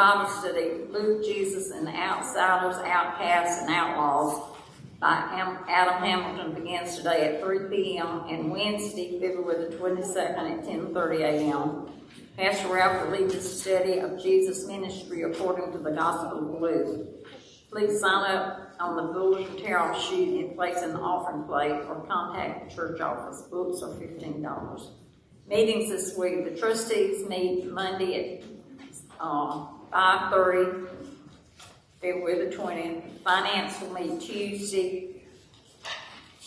Bible study, Luke, Jesus, and the Outsiders, Outcasts, and Outlaws by Adam Hamilton begins today at 3 p.m. and Wednesday, February the 22nd at 10.30 a.m. Pastor Ralph will lead the study of Jesus' ministry according to the Gospel of Luke. Please sign up on the bulletin tarot sheet and place an offering plate or contact the church office. Books are $15. Meetings this week. The trustees meet Monday at uh, 5.30, February the 20th. Finance will meet Tuesday.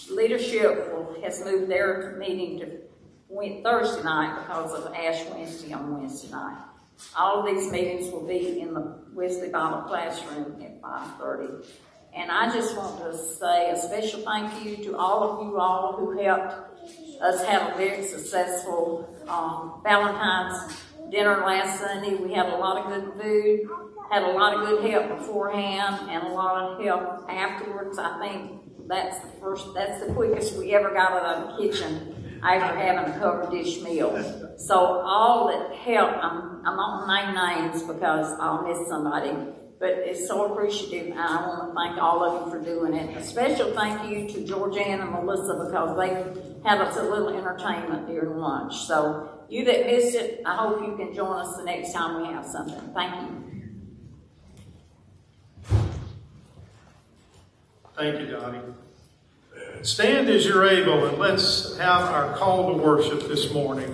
Leadership will, has moved their meeting to Thursday night because of Ash Wednesday on Wednesday night. All of these meetings will be in the Wesley Bible classroom at 5.30. And I just want to say a special thank you to all of you all who helped us have a very successful um, Valentine's dinner last Sunday. We had a lot of good food, had a lot of good help beforehand, and a lot of help afterwards. I think that's the first, that's the quickest we ever got out of the kitchen after having a covered dish meal. So all that helped, I'm, I'm not name names because I'll miss somebody, but it's so appreciative, and I want to thank all of you for doing it. A special thank you to Georgianne and Melissa because they had us a little entertainment during lunch. So you that missed it, I hope you can join us the next time we have something. Thank you. Thank you, Donnie. Stand as you're able and let's have our call to worship this morning.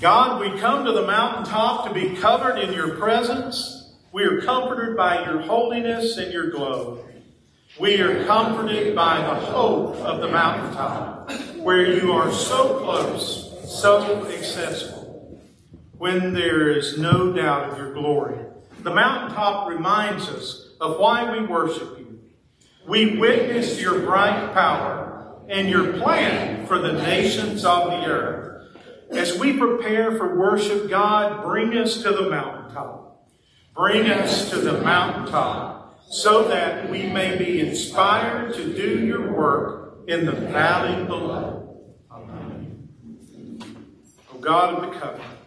God, we come to the mountaintop to be covered in your presence. We are comforted by your holiness and your glow. We are comforted by the hope of the mountaintop, where you are so close, so accessible, when there is no doubt of your glory. The mountaintop reminds us of why we worship you. We witness your bright power and your plan for the nations of the earth. As we prepare for worship, God, bring us to the mountaintop. Bring us to the mountaintop so that we may be inspired to do your work in the valley below. Amen. O God of the covenant,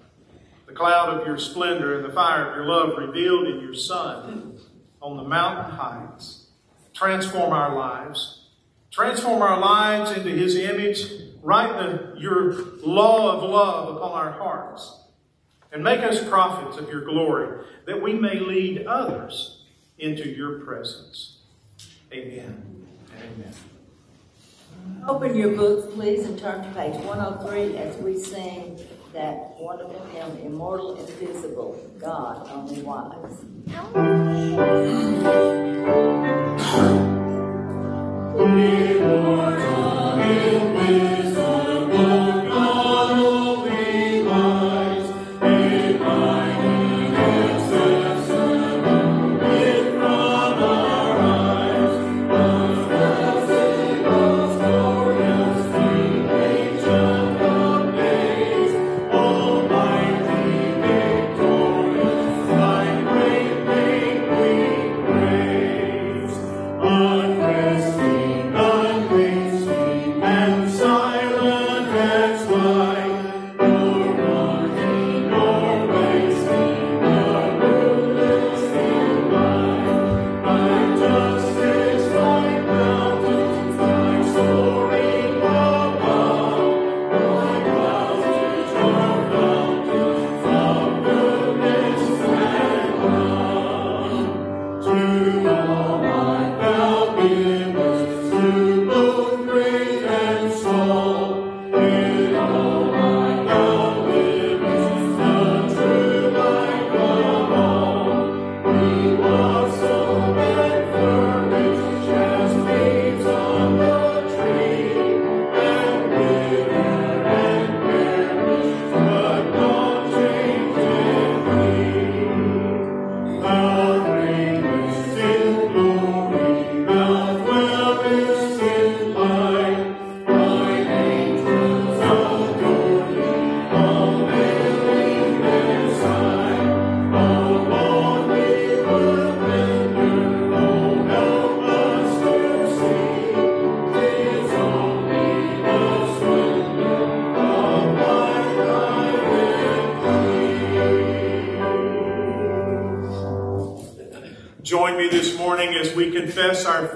the cloud of your splendor and the fire of your love revealed in your Son on the mountain heights, transform our lives. Transform our lives into his image. Write the, your law of love upon our hearts. And make us prophets of your glory, that we may lead others into your presence. Amen. Amen. Open your books, please, and turn to page 103 as we sing that wonderful hymn, Immortal, Invisible, God Only Wise. Immortal,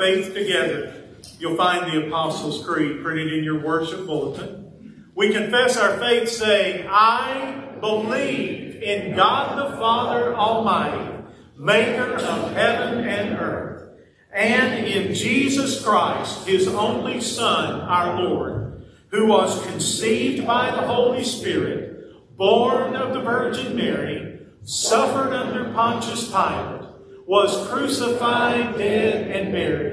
faith together, you'll find the Apostles' Creed printed in your worship bulletin. We confess our faith saying, I believe in God the Father Almighty, maker of heaven and earth, and in Jesus Christ, his only Son, our Lord, who was conceived by the Holy Spirit, born of the Virgin Mary, suffered under Pontius Pilate, was crucified, dead, and buried.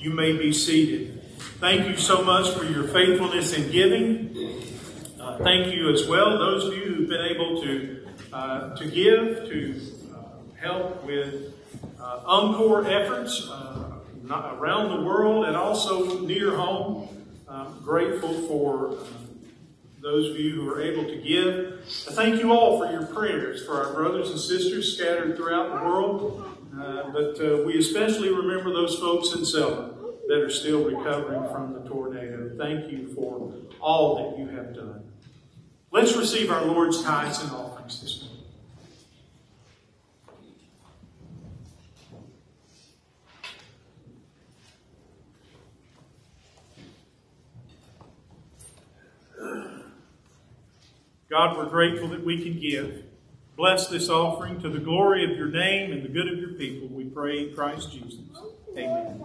You may be seated. Thank you so much for your faithfulness in giving. Uh, thank you as well, those of you who've been able to uh, to give to uh, help with uh, UMCOR efforts uh, around the world and also near home. I'm grateful for uh, those of you who are able to give. I thank you all for your prayers for our brothers and sisters scattered throughout the world. Uh, but uh, we especially remember those folks in Selma that are still recovering from the tornado. Thank you for all that you have done. Let's receive our Lord's tithes and offerings this morning. God, we're grateful that we can give. Bless this offering to the glory of your name and the good of your people. We pray in Christ Jesus. Amen.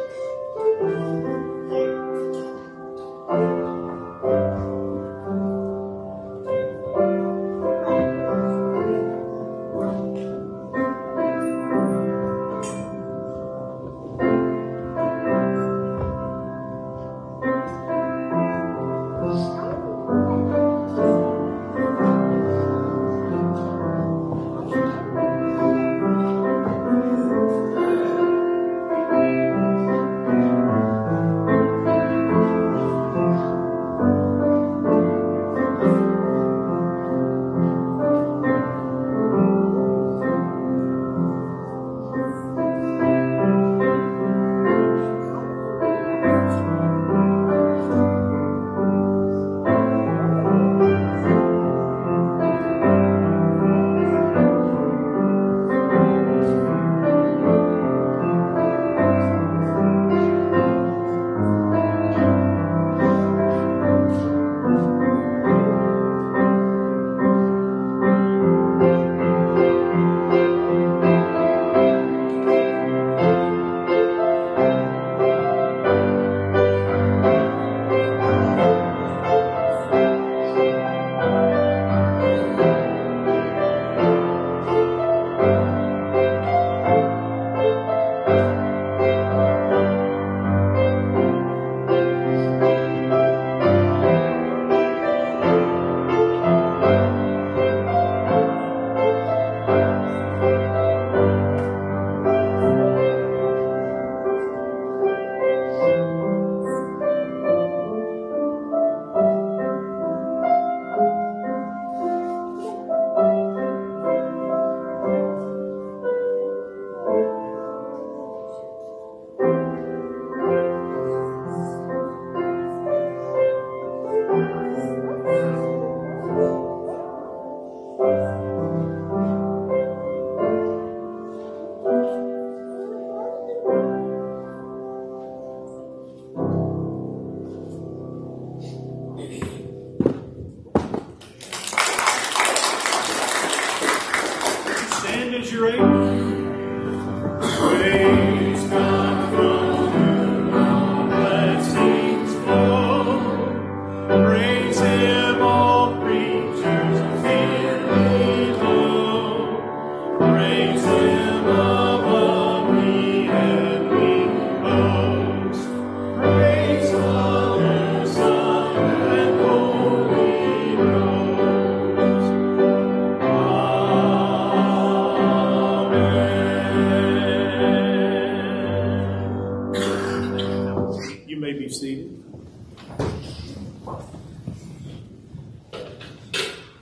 be seated.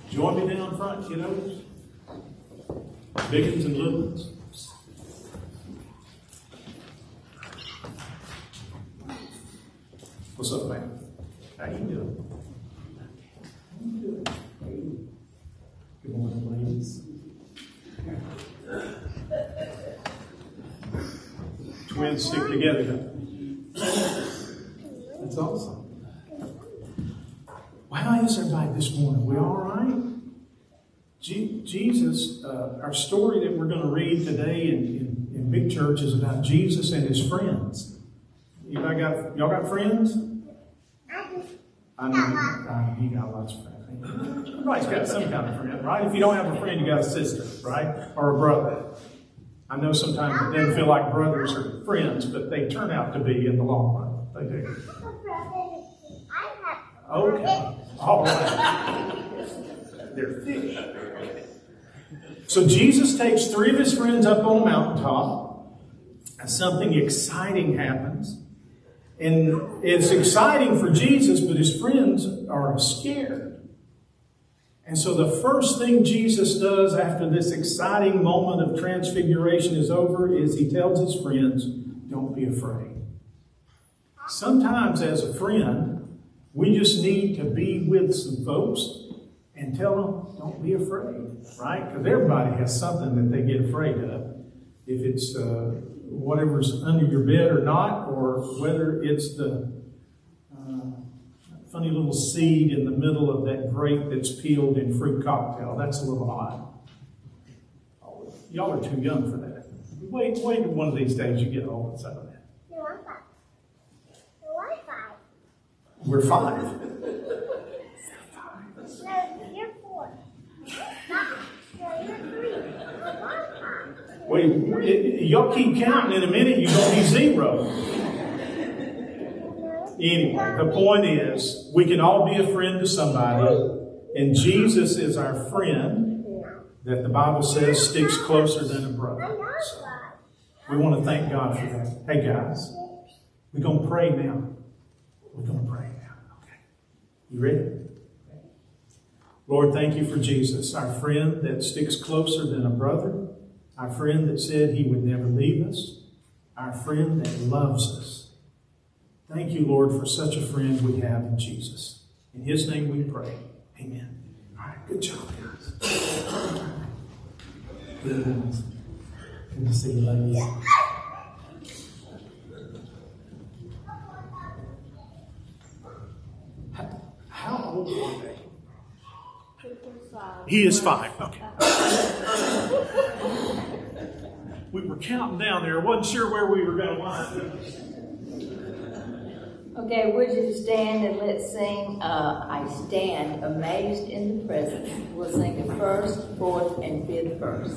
Join me down front, kiddos. Biggins and little ones. What's up, man? How you doing? How you doing? Good morning, ladies. Twins stick together they? Well, how is everybody this morning? We all right? Je- Jesus, uh, our story that we're going to read today in, in, in Big Church is about Jesus and his friends. You got, y'all got friends? I know uh, you got lots of friends. Everybody's got some kind of friend, right? If you don't have a friend, you got a sister, right? Or a brother. I know sometimes it doesn't feel like brothers are friends, but they turn out to be in the long run. They do. Okay. All right. They're fish. So Jesus takes three of his friends up on a mountaintop, and something exciting happens. And it's exciting for Jesus, but his friends are scared. And so the first thing Jesus does after this exciting moment of transfiguration is over is he tells his friends, Don't be afraid. Sometimes, as a friend, we just need to be with some folks and tell them, Don't be afraid, right? Because everybody has something that they get afraid of. If it's uh, whatever's under your bed or not, or whether it's the uh, funny little seed in the middle of that grape that's peeled in fruit cocktail. That's a little odd. Y'all are too young for that. Wait, wait, one of these days you get old and of that. We're five. No, you're four. No, you're three. Wait, y'all keep counting. In a minute, you're going to be zero. Anyway, the point is, we can all be a friend to somebody, and Jesus is our friend that the Bible says sticks closer than a brother. So we want to thank God for that. Hey, guys, we're going to pray now. We're going to pray now. Okay. You ready? Lord, thank you for Jesus, our friend that sticks closer than a brother, our friend that said he would never leave us, our friend that loves us. Thank you, Lord, for such a friend we have in Jesus. In his name we pray. Amen. All right, good job, guys. Good, to see you, ladies. How- How old are they? He is fine. Okay. We were counting down there. wasn't sure where we were going to wind up. Okay, would you stand and let's sing, uh, I stand amazed in the presence. We'll sing the first, fourth, and fifth verse.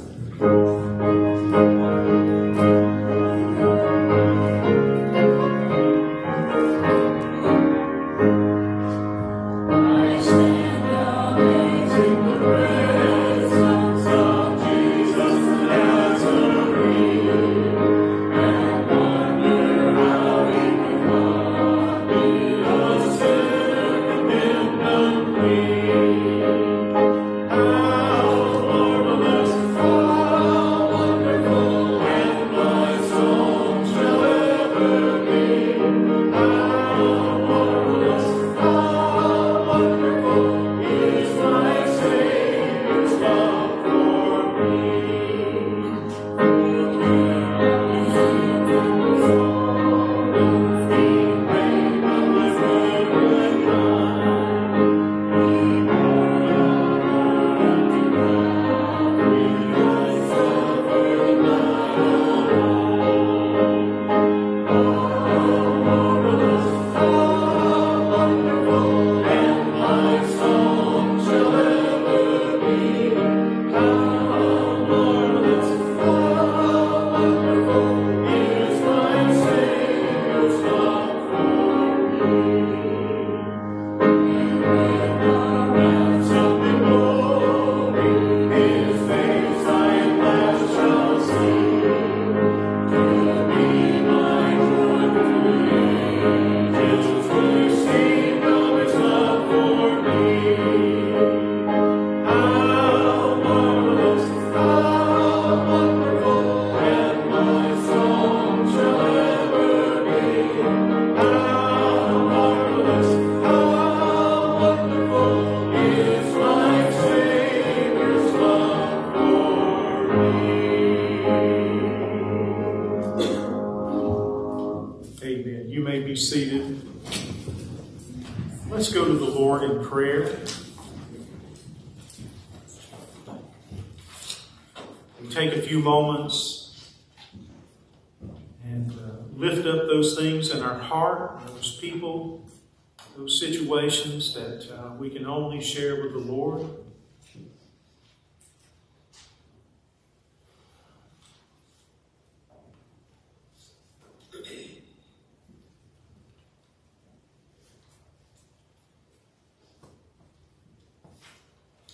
Can only share with the Lord.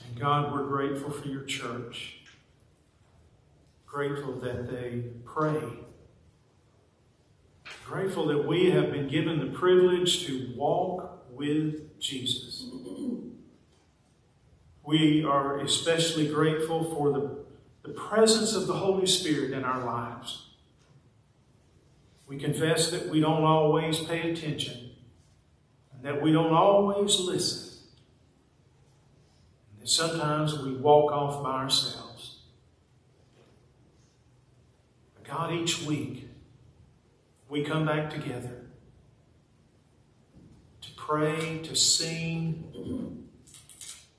And God, we're grateful for your church. Grateful that they pray. Grateful that we have been given the privilege to walk with Jesus. We are especially grateful for the, the presence of the Holy Spirit in our lives. We confess that we don't always pay attention and that we don't always listen. And that sometimes we walk off by ourselves. But God, each week we come back together to pray, to sing,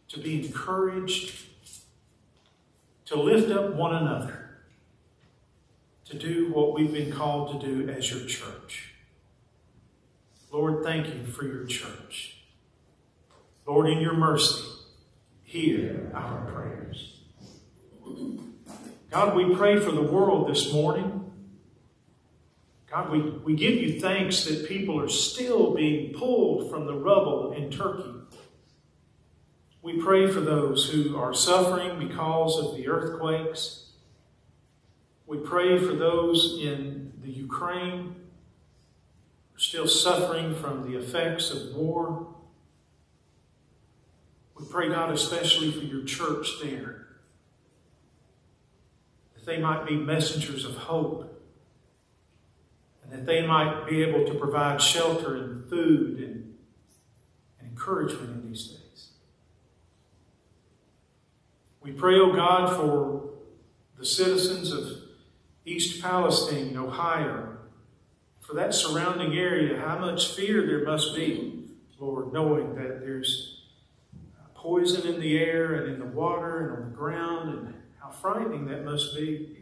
to be encouraged, to lift up one another to do what we've been called to do as your church. Lord, thank you for your church. Lord, in your mercy, hear our prayers. God, we pray for the world this morning. God, we, we give you thanks that people are still being pulled from the rubble in Turkey. We pray for those who are suffering because of the earthquakes. We pray for those in the Ukraine still suffering from the effects of war. We pray, God, especially for your church there, that they might be messengers of hope, and that they might be able to provide shelter and food and, and encouragement in these days. We pray, O oh God, for the citizens of East Palestine, Ohio, for that surrounding area, how much fear there must be, Lord, knowing that there's poison in the air and in the water and on the ground, and how frightening that must be.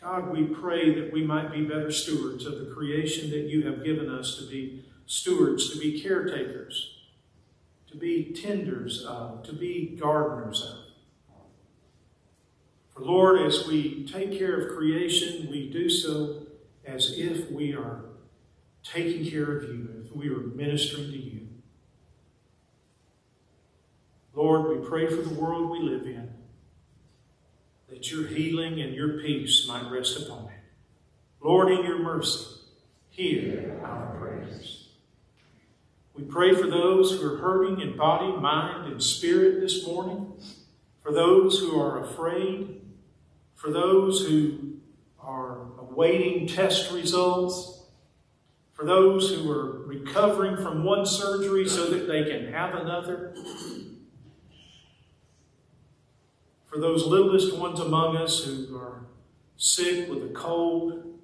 God, we pray that we might be better stewards of the creation that you have given us to be stewards, to be caretakers, to be tenders of, to be gardeners of. For Lord, as we take care of creation, we do so as if we are taking care of you, if we are ministering to you. Lord, we pray for the world we live in, that your healing and your peace might rest upon it. Lord, in your mercy, hear our prayers. We pray for those who are hurting in body, mind, and spirit this morning, for those who are afraid, for those who are awaiting test results, for those who are recovering from one surgery so that they can have another, for those littlest ones among us who are sick with a cold,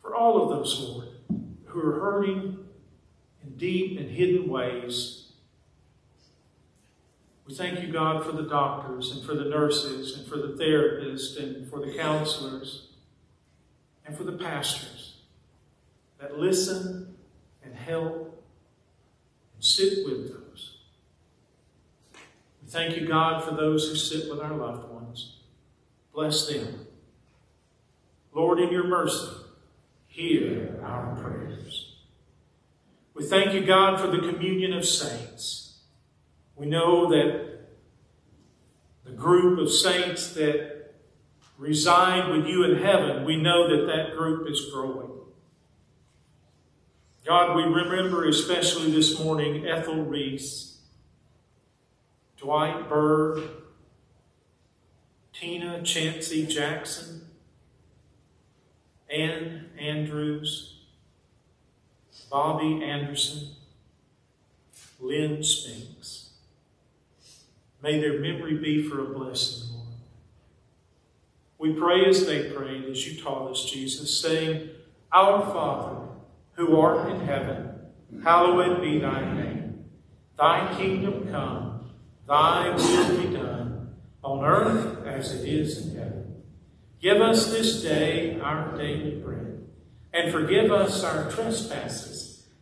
for all of those, Lord, who are hurting in deep and hidden ways we thank you, God, for the doctors and for the nurses and for the therapists and for the counselors and for the pastors that listen and help and sit with those. We thank you, God, for those who sit with our loved ones. Bless them. Lord, in your mercy, hear our prayers. We thank you, God, for the communion of saints. We know that the group of saints that reside with you in heaven, we know that that group is growing. God, we remember especially this morning Ethel Reese, Dwight Bird, Tina Chancey Jackson, Ann Andrews, Bobby Anderson, Lynn Spinks. May their memory be for a blessing, Lord. We pray as they prayed, as you taught us, Jesus, saying, Our Father, who art in heaven, hallowed be thy name. Thy kingdom come, thy will be done, on earth as it is in heaven. Give us this day our daily bread, and forgive us our trespasses,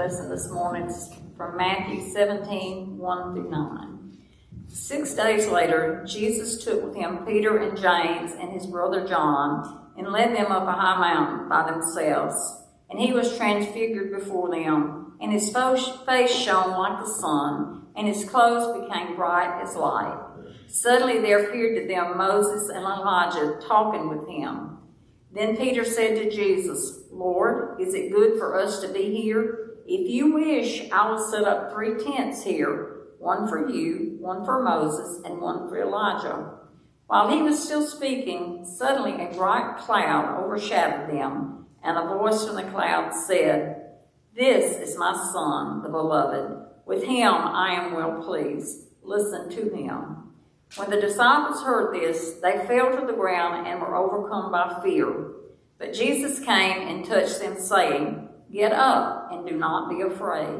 Lesson this morning is from Matthew 17, 1 through 9. Six days later, Jesus took with him Peter and James and his brother John and led them up a high mountain by themselves. And he was transfigured before them, and his face shone like the sun, and his clothes became bright as light. Suddenly there appeared to them Moses and Elijah talking with him. Then Peter said to Jesus, Lord, is it good for us to be here? If you wish, I will set up three tents here one for you, one for Moses, and one for Elijah. While he was still speaking, suddenly a bright cloud overshadowed them, and a voice from the cloud said, This is my son, the beloved. With him I am well pleased. Listen to him. When the disciples heard this, they fell to the ground and were overcome by fear. But Jesus came and touched them, saying, Get up and do not be afraid.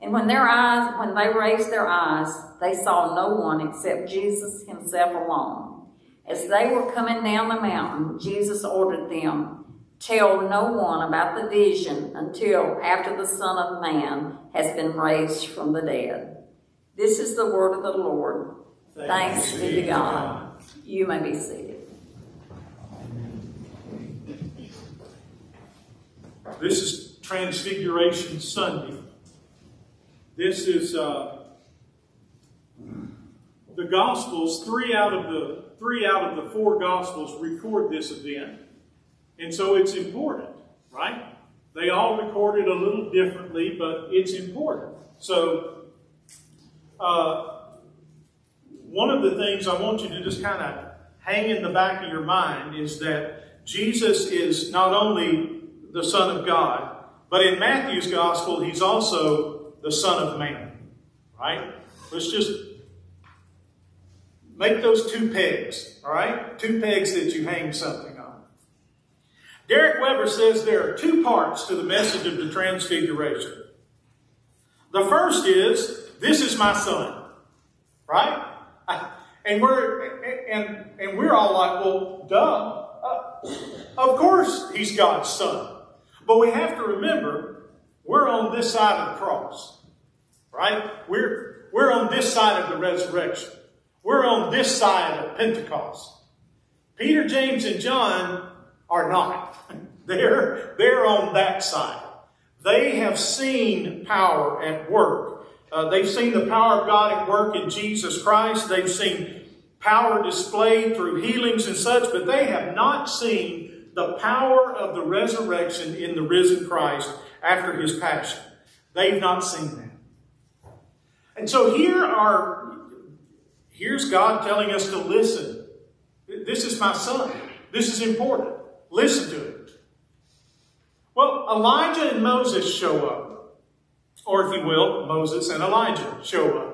And when their eyes, when they raised their eyes, they saw no one except Jesus himself alone. As they were coming down the mountain, Jesus ordered them, Tell no one about the vision until after the Son of Man has been raised from the dead. This is the word of the Lord. Thanks, Thanks be to God. God. You may be seated. This is Transfiguration Sunday. This is uh, the Gospels. Three out of the three out of the four Gospels record this event, and so it's important, right? They all record it a little differently, but it's important. So, uh, one of the things I want you to just kind of hang in the back of your mind is that Jesus is not only the Son of God, but in Matthew's Gospel, he's also the Son of Man. Right? Let's just make those two pegs, all right? Two pegs that you hang something on. Derek Weber says there are two parts to the message of the Transfiguration. The first is, this is my son, right? And we're and and we're all like, well, duh. Uh, of course, he's God's son. But we have to remember we're on this side of the cross, right? We're, we're on this side of the resurrection. We're on this side of Pentecost. Peter, James, and John are not. they're, they're on that side. They have seen power at work. Uh, they've seen the power of God at work in Jesus Christ. They've seen power displayed through healings and such, but they have not seen the power of the resurrection in the risen Christ after his passion. They've not seen that. And so here are, here's God telling us to listen. This is my son. This is important. Listen to it. Well, Elijah and Moses show up. Or if you will, Moses and Elijah show up.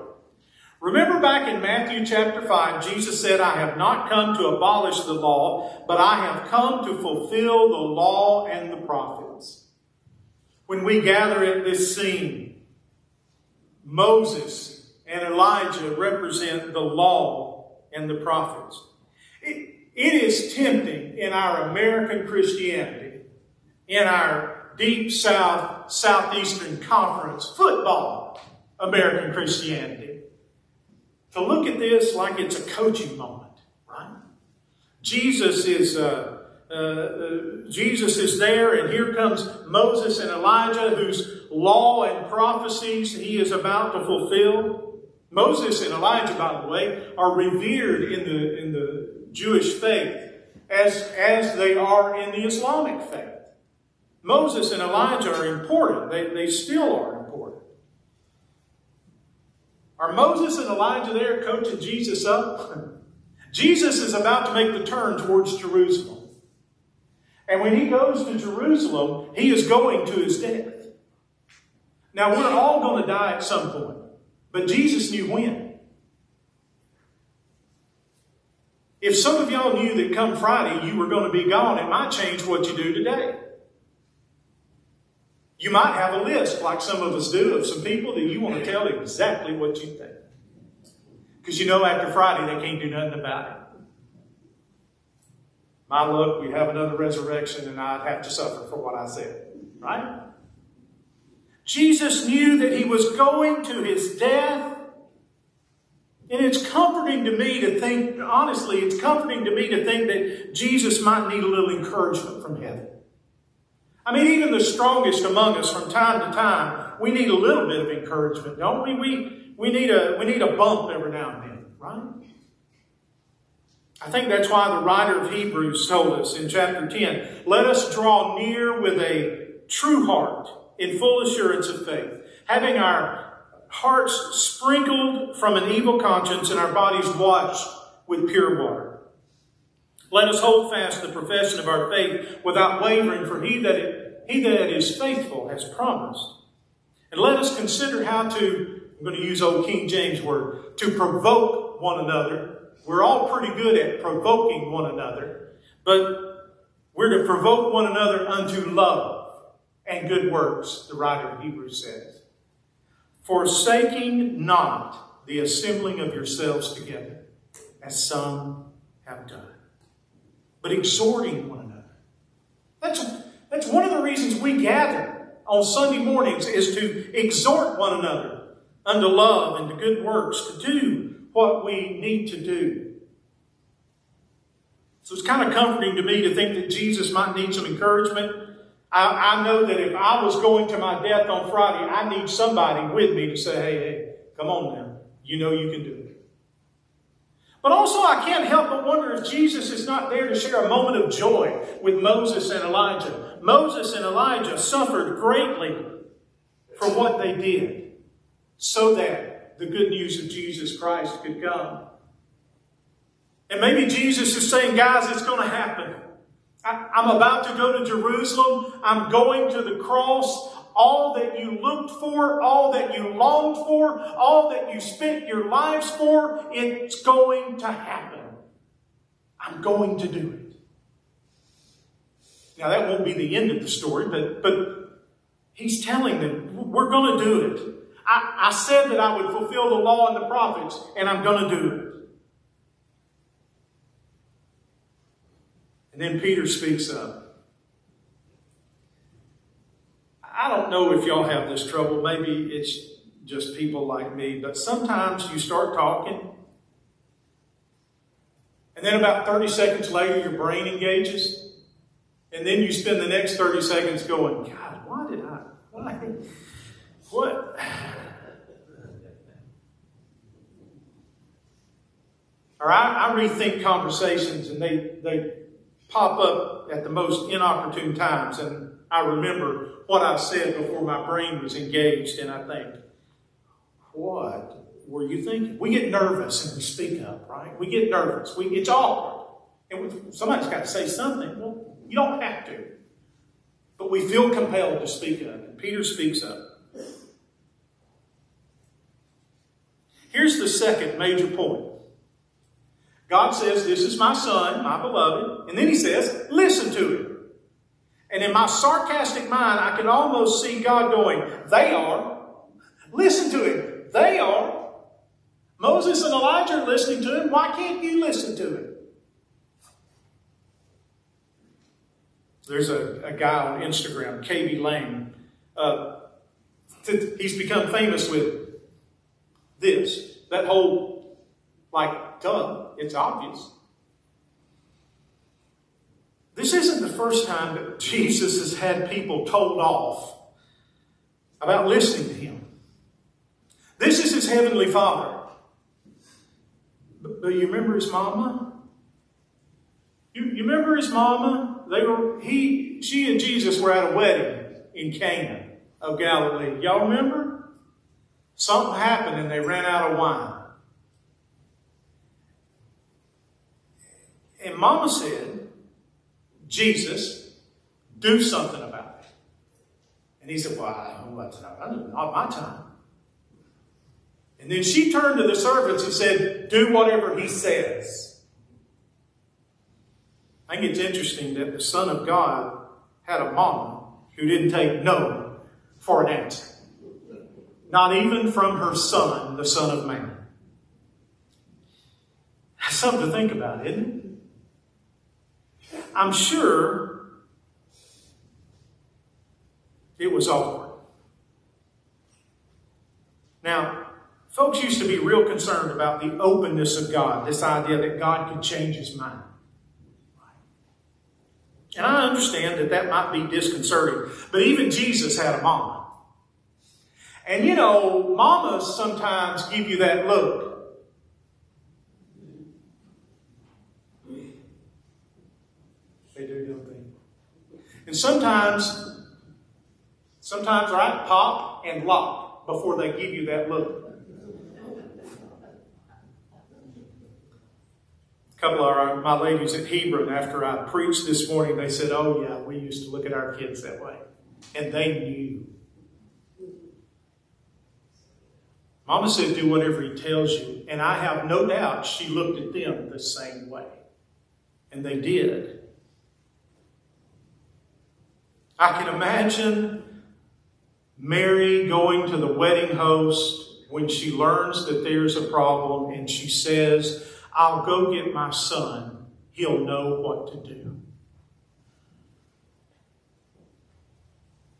Remember back in Matthew chapter 5, Jesus said, I have not come to abolish the law, but I have come to fulfill the law and the prophets. When we gather at this scene, Moses and Elijah represent the law and the prophets. It, it is tempting in our American Christianity, in our deep South, Southeastern Conference football American Christianity, to look at this like it's a coaching moment, right? Jesus is, uh, uh, uh, Jesus is there, and here comes Moses and Elijah, whose law and prophecies he is about to fulfill. Moses and Elijah, by the way, are revered in the, in the Jewish faith as, as they are in the Islamic faith. Moses and Elijah are important. They, they still are. Are Moses and Elijah there coaching Jesus up? Jesus is about to make the turn towards Jerusalem. And when he goes to Jerusalem, he is going to his death. Now, we're all going to die at some point, but Jesus knew when. If some of y'all knew that come Friday you were going to be gone, it might change what you do today. You might have a list, like some of us do, of some people that you want to tell exactly what you think. Because you know after Friday they can't do nothing about it my luck, we'd have another resurrection and I'd have to suffer for what I said. Right? Jesus knew that he was going to his death. And it's comforting to me to think, honestly, it's comforting to me to think that Jesus might need a little encouragement from heaven. I mean, even the strongest among us from time to time, we need a little bit of encouragement, don't we? We, we, need, a, we need a bump every now and then, right? I think that's why the writer of Hebrews told us in chapter 10 let us draw near with a true heart in full assurance of faith, having our hearts sprinkled from an evil conscience and our bodies washed with pure water. Let us hold fast the profession of our faith without wavering, for he that, he that is faithful has promised. And let us consider how to, I'm going to use old King James word, to provoke one another. We're all pretty good at provoking one another, but we're to provoke one another unto love and good works, the writer of Hebrews says. Forsaking not the assembling of yourselves together, as some have done but exhorting one another. That's, that's one of the reasons we gather on Sunday mornings is to exhort one another unto love and to good works, to do what we need to do. So it's kind of comforting to me to think that Jesus might need some encouragement. I, I know that if I was going to my death on Friday, I need somebody with me to say, hey, hey, come on now. You know you can do it. But also, I can't help but wonder if Jesus is not there to share a moment of joy with Moses and Elijah. Moses and Elijah suffered greatly for what they did so that the good news of Jesus Christ could come. And maybe Jesus is saying, guys, it's going to happen. I, am about to go to Jerusalem. I'm going to the cross all that you looked for, all that you longed for, all that you spent your lives for, it's going to happen. I'm going to do it. Now, that won't be the end of the story, but, but he's telling them, we're going to do it. I, I said that I would fulfill the law and the prophets, and I'm going to do it. And then Peter speaks up. I don't know if y'all have this trouble. Maybe it's just people like me, but sometimes you start talking, and then about 30 seconds later, your brain engages, and then you spend the next 30 seconds going, God, why did I? Why? What? Or I, I rethink conversations, and they, they pop up at the most inopportune times, and I remember what I said before my brain was engaged, and I think, what were you thinking? We get nervous and we speak up, right? We get nervous. We, it's awkward. And somebody's got to say something. Well, you don't have to. But we feel compelled to speak up. And Peter speaks up. Here's the second major point. God says, This is my son, my beloved. And then he says, Listen to him. And in my sarcastic mind, I can almost see God going, They are. Listen to him. They are. Moses and Elijah are listening to him. Why can't you listen to him? There's a, a guy on Instagram, KB Lane. Uh, he's become famous with this. That whole, like, duh, it's obvious. This isn't the first time that Jesus has had people told off about listening to him. This is his heavenly father. But, but you remember his mama? You, you remember his mama? They were he she and Jesus were at a wedding in Cana of Galilee. Y'all remember? Something happened and they ran out of wine. And mama said, Jesus, do something about it. And he said, Well, I don't know what's not, not my time. And then she turned to the servants and said, Do whatever he says. I think it's interesting that the Son of God had a mama who didn't take no for an answer. Not even from her son, the Son of Man. That's something to think about, isn't it? I'm sure it was awkward. Now, Folks used to be real concerned about the openness of God, this idea that God could change his mind. And I understand that that might be disconcerting, but even Jesus had a mama. And you know, mamas sometimes give you that look. They do, don't they? And sometimes, sometimes, right, pop and lock before they give you that look. A couple of our, my ladies at Hebron, after I preached this morning, they said, Oh, yeah, we used to look at our kids that way. And they knew. Mama said, Do whatever he tells you. And I have no doubt she looked at them the same way. And they did. I can imagine Mary going to the wedding host when she learns that there's a problem and she says, I'll go get my son. He'll know what to do.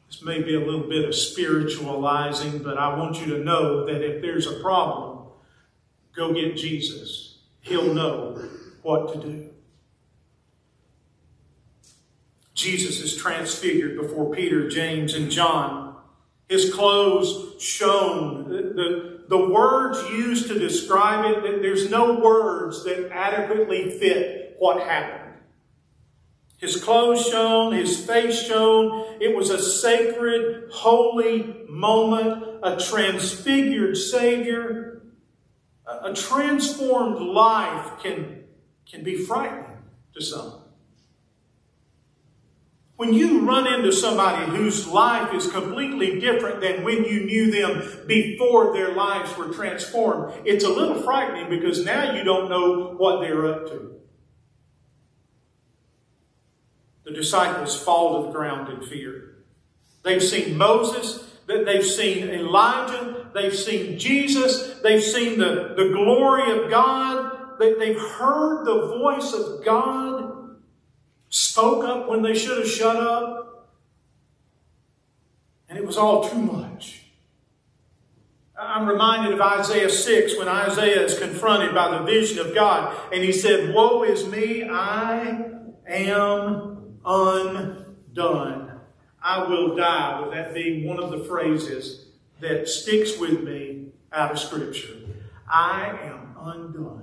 This may be a little bit of spiritualizing, but I want you to know that if there's a problem, go get Jesus. He'll know what to do. Jesus is transfigured before Peter, James, and John. His clothes shone. The, the, the words used to describe it, there's no words that adequately fit what happened. His clothes shone, his face shone. It was a sacred, holy moment, a transfigured Savior. A, a transformed life can, can be frightening to some. When you run into somebody whose life is completely different than when you knew them before their lives were transformed, it's a little frightening because now you don't know what they're up to. The disciples fall to the ground in fear. They've seen Moses, they've seen Elijah, they've seen Jesus, they've seen the, the glory of God, they've heard the voice of God spoke up when they should have shut up. And it was all too much. I'm reminded of Isaiah 6 when Isaiah is confronted by the vision of God and he said, Woe is me, I am undone. I will die, with that being one of the phrases that sticks with me out of Scripture. I am undone.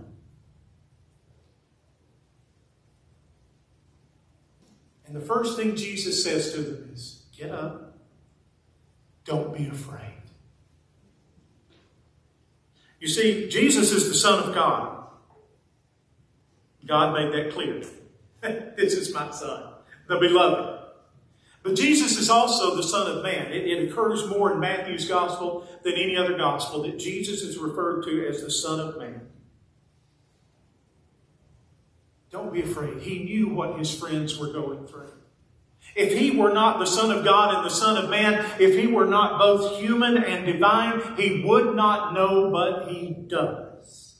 And the first thing Jesus says to them is, Get up. Don't be afraid. You see, Jesus is the Son of God. God made that clear. this is my Son, the beloved. But Jesus is also the Son of Man. It, it, occurs more in Matthew's Gospel than any other Gospel that Jesus is referred to as the Son of Man. Don't be afraid. He knew what his friends were going through. If he were not the Son of God and the Son of Man, if he were not both human and divine, he would not know, but he does.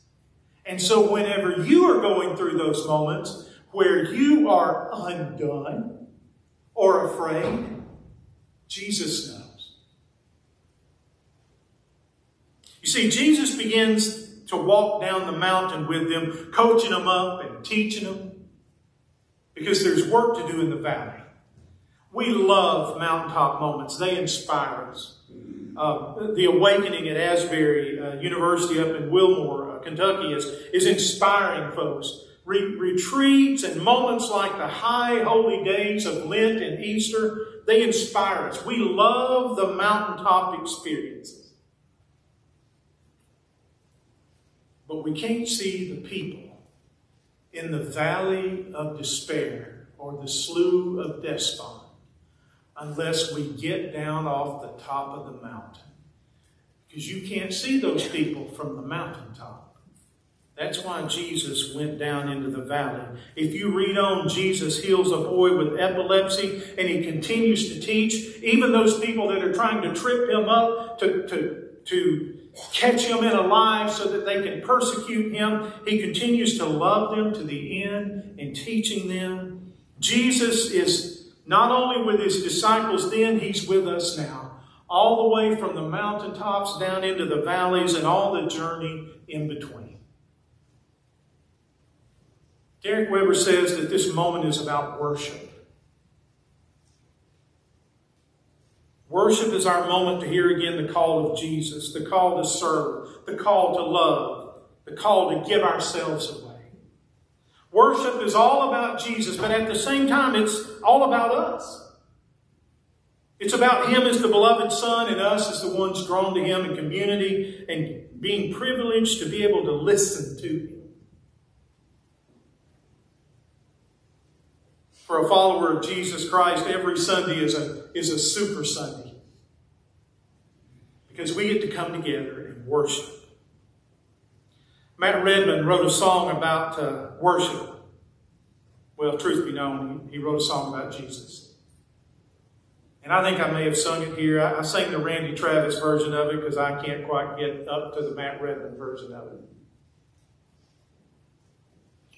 And so whenever you are going through those moments where you are undone or afraid, Jesus knows. You see, Jesus begins to walk down the mountain with them, coaching them up and teaching them, because there's work to do in the valley. We love mountaintop moments. They inspire us. Uh, the awakening at Asbury uh, University up in Wilmore, uh, Kentucky is, is inspiring folks. Re- retreats and moments like the high holy days of Lent and Easter, they inspire us. We love the mountaintop experiences. But we can't see the people in the valley of despair or the slough of despond unless we get down off the top of the mountain. Because you can't see those people from the mountaintop. That's why Jesus went down into the valley. If you read on, Jesus heals a boy with epilepsy and he continues to teach. Even those people that are trying to trip him up to, to, to catch him in a lie so that they can persecute him. He continues to love them to the end in teaching them. Jesus is not only with his disciples then, he's with us now. all the way from the mountaintops down into the valleys and all the journey in between. Derek Weber says that this moment is about worship. Worship is our moment to hear again the call of Jesus, the call to serve, the call to love, the call to give ourselves away. Worship is all about Jesus, but at the same time, it's all about us. It's about Him as the beloved Son and us as the ones drawn to Him in community and being privileged to be able to listen to Him. For a follower of Jesus Christ, every Sunday is a, is a super Sunday. Because we get to come together and worship. Matt Redman wrote a song about uh, worship. Well, truth be known, he, wrote a song about Jesus. And I think I may have sung it here. I, I sang the Randy Travis version of it because I can't quite get up to the Matt Redman version of it.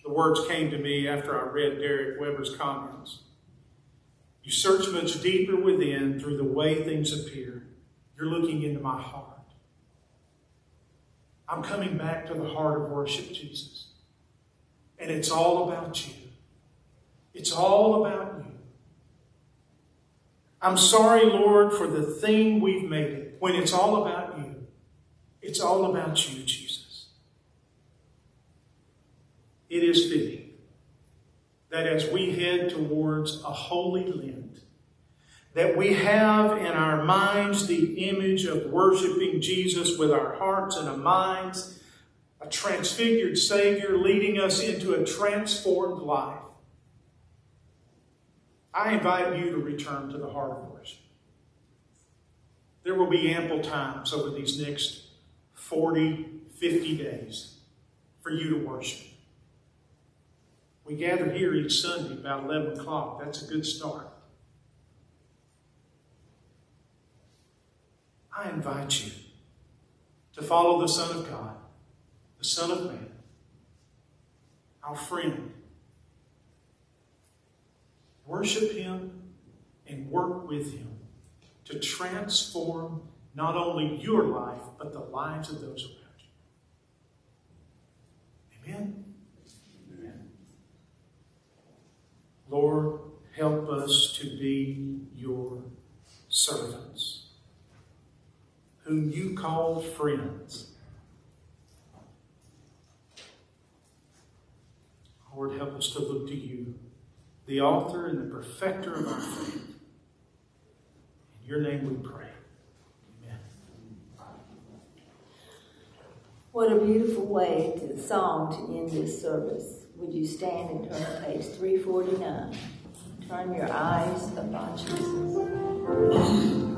The words came to me after I read Derek Weber's comments. You search much deeper within through the way things appear. You're looking into my heart. I'm coming back to the heart of worship, Jesus. And it's all about you. It's all about you. I'm sorry, Lord, for the thing we've made it when it's all about you. It's all about you, Jesus. It is fitting that as we head towards a holy Lent, that we have in our minds the image of worshiping Jesus with our hearts and our minds, a transfigured Savior leading us into a transformed life. I invite you to return to the heart of worship. There will be ample times over these next 40, 50 days for you to worship. We gather here each Sunday about 11 o'clock. That's a good start. I invite you to follow the Son of God, the Son of Man, our friend. Worship Him and work with Him to transform not only your life, but the lives of those around you. Amen. Lord, help us to be your servants, whom you called friends. Lord, help us to look to you, the author and the perfecter of our faith. In your name we pray. Amen. What a beautiful way to song to end this service. Would you stand and turn to page 349? Turn your eyes upon Jesus.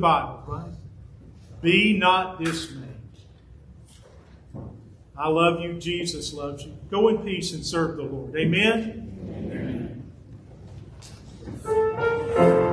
Bible, right? Be not dismayed. I love you. Jesus loves you. Go in peace and serve the Lord. Amen. Amen.